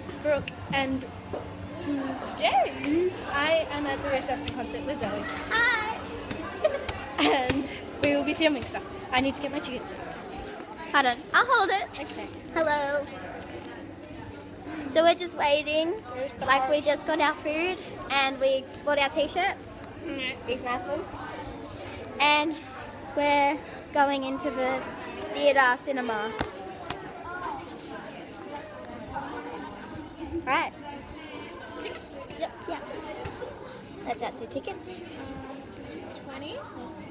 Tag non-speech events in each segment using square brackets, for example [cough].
it's Brooke, and today I am at the Reece Mastin concert with Zoe, Hi. [laughs] and we will be filming stuff. I need to get my tickets. Hold on. I'll hold it. Okay. Hello. So we're just waiting. Like we just got our food and we bought our t-shirts. Mm-hmm. these Beastmasters. And we're going into the theatre cinema. Right. Tickets? Yep. Yeah. That's our two tickets. Twenty.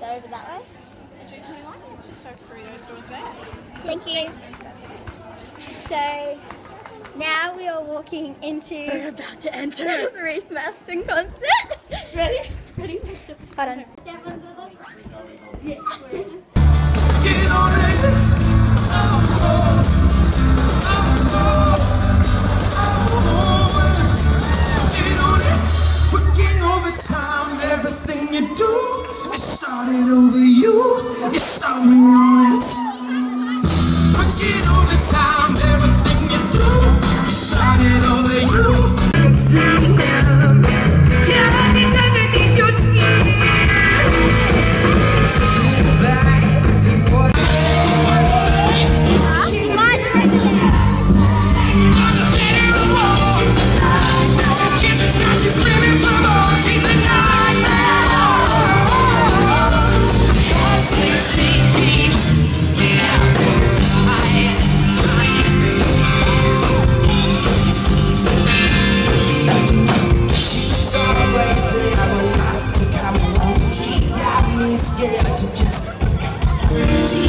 Go over that way. Two twenty-one. It's just over through those doors there. Thank you. So now we are walking into We're about to enter. [laughs] the Reece Mastin concert. Ready? Ready? Step. Hold on. Step onto the Get on it. over you. It's something yeah, to just